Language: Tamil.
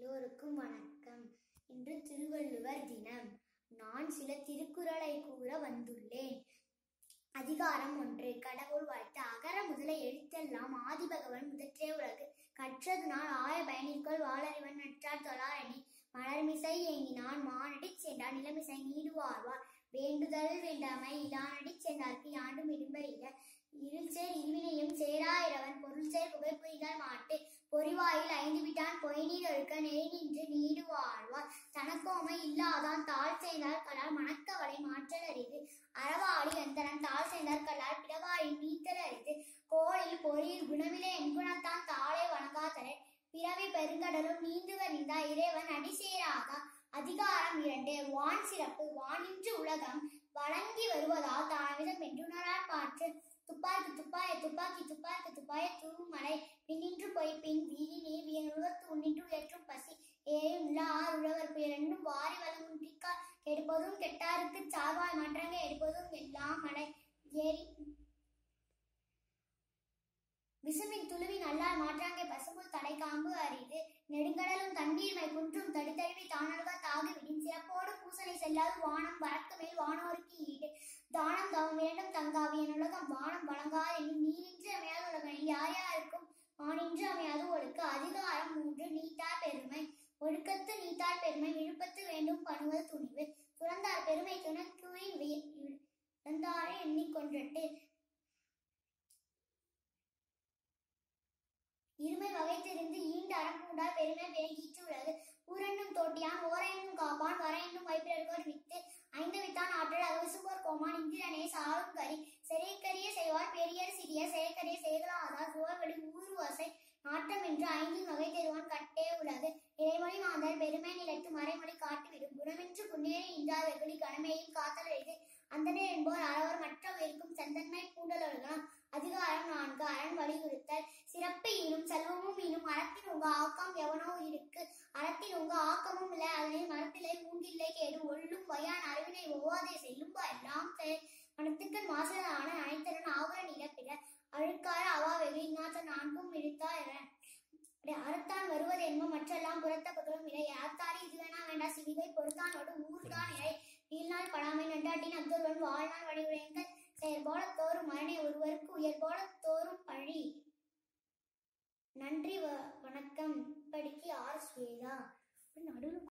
எல்லோருக்கும் வணக்கம். இன்று திருவள்ளுவர் தினம். நான் சில திருக்குறளை கூற வந்துள்ளேன். அதிகாரம் ஒன்று. கடவுள் வாழ்த்து அகர முதல எழுத்தெல்லாம் ஆதிபகவன் முதற்றே உலகு. கற்றது நாள் ஆய பயனிற்கொள் வாழறிவன் நற்றார் தொழாரணி மலர்மிசை ஏங்கினான் மானடிச் சென்றான் நிலமிசை நீடுவார்வார். வேண்டுதல் வேண்டாமை இலானடி சென்றார்க்கு யாண்டும் இடும்ப இல்லை இருள் சேர் இருவினையும் சேராயிரவன் பொருள் சேர் புகை புரிதல் மாட்டு. பொறிவாயில் ஐந்து விட்டான் பொய்நீர் நீர் வாழ்வார். தனக்கோமை இல்லாதான் தாழ் செய்தார் கலால் மணக்கவலை மாற்றல் அறிது அறவாளி எந்தனம் தாழ் செய்தார் கலால் பிறவாயின் நீத்தல் அறிது கோளில் பொறியில் குணமிலே எண்குணத்தான் தாளை வணங்காதலே. பிறவி பெருங்கடலும் நீந்துவர் நீந்தா இறைவன் அடிசேராகா அதிகாரம் இரண்டு. வான் சிறப்பு. வானின்று உலகம் வழங்கி வருவதால் தானவிதம் என்றுணரார் பாற்று. துப்பாக்கி துப்பாய துப்பாக்கி துப்பாக்கி துப்பாய தூமலை பின்னின்று போய் பின் வீதி நீர் வியனுலகத்து உன்னின்று வாரி வழங்கும் தீக்கா கெடுப்பதும் கெட்டாருக்கு சார்வாய் மாற்றங்க எடுப்பதும் எல்லாம் மலை ஏறி விசுமின் துளுவின் அல்லால் மாற்றாங்க பசும்புல் தலை காம்பு அரிது. நெடுங்கடலும் தண்ணீர்மை குன்றும் தடுத்தழுவி தானல்க தாகு விடின் சிறப்போடு பூசனை செல்லாது வானம் வரக்கு மேல் வானோருக்கு ஈடு. தானம் தவம் இரண்டும் தங்காவி என் உலகம் வானம் வழங்காது எனில் நீரின்றி அமையாது உலகம் யார் யாருக்கும் வானின்று அமையாது ஒழுக்கு. அதிகாரம் மூன்று நீட்டா பெரு ஒழுக்கத்து நீத்தார் பெருமை விழுப்பத்து வேண்டும் பணுவது துணிவு. துறந்தார் பெருமை துணக்குவின் எண்ணிக்கொன்றட்டு இருமை வகை தெரிந்து ஈண்டு அறம்பூண்டால் பெருமை பெருகீற்று உலகு. ஊரென்னும் தோட்டியான் ஓரையும் காப்பான் வரையென்னும் வைப்பிறர்கோர் வித்து ஐந்து வித்தான் ஆற்றல் அகவிசுபோர் கோமான் இந்திரனே சாரும் கரி. செரைக்கரிய செய்வார் பெரியர் சிறிய செயற்கரிய செய்தலாதார் சுவர்வழி ஊருவசை. நாட்டம் என்று ஐந்து வகை தெருவான் கட்டே உள்ளது நிலைத்து காட்டிவிடும். காட்டுவிடும் குணமின்று குன்னேறி இன்றார் வெகுளி காத்தல் எழுது அந்தனர் என்போர் அறவர் மற்ற உயிருக்கும் செந்தன்மை பூண்டல் அதிகாரம் நான்கு. அரண் வலியுறுத்தல். சிறப்பு ஈனும் செல்வமும் ஈனும். அறத்தின் உங்க ஆக்கம் எவனோ இருக்கு. அறத்தின் உங்க ஆக்கமும் இல்லை. அதனை மரத்திலே பூண்டில்லை கேடு. ஒள்ளும் வயான் அறிவினை ஒவ்வாதே செல்லும் எல்லாம் செயல் மனத்துக்கள் மாசலான அனைத்தரன் ஆவர நிலப்பிட அழுக்கார அவா வெகு இன்னாத்த நான்கும் இழுத்தா அறத்தான் வருவது என்ப மற்றெல்லாம் புறத்த பகலும் இல்லை அறத்தாரி பொறுத்தானோடு ஊர்தான் இலை நீள்நாள் படாமை நன்றாட்டின் அப்துல்வன் வாழ்நாள் வழிவுரைங்கள் செயற்போல தோறும் மரணை ஒருவருக்கு உயர்போல தோறும் பழி. நன்றி வ- வணக்கம். இப்படிக்கு ஆர். ஸ்வேதா நடுவில்